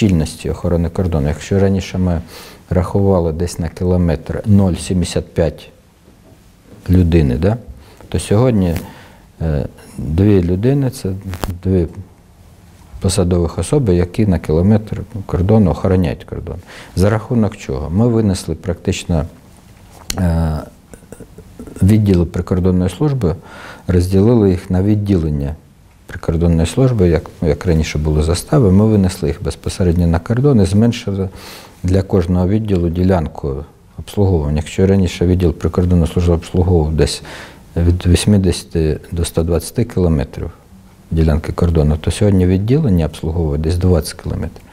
щільності охорони кордону. Якщо раніше ми рахували десь на кілометр 0,75 людини, да? то сьогодні е, дві людини це дві посадових особи, які на кілометр кордону охороняють кордон. За рахунок чого? Ми винесли практично е, відділи прикордонної служби, розділили їх на відділення прикордонної служби, як, як раніше були застави, ми винесли їх безпосередньо на кордон і зменшили для кожного відділу ділянку обслуговування. Якщо раніше відділ прикордонної служби обслуговував десь від 80 до 120 кілометрів ділянки кордону, то сьогодні відділення обслуговує десь 20 кілометрів.